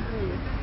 agree.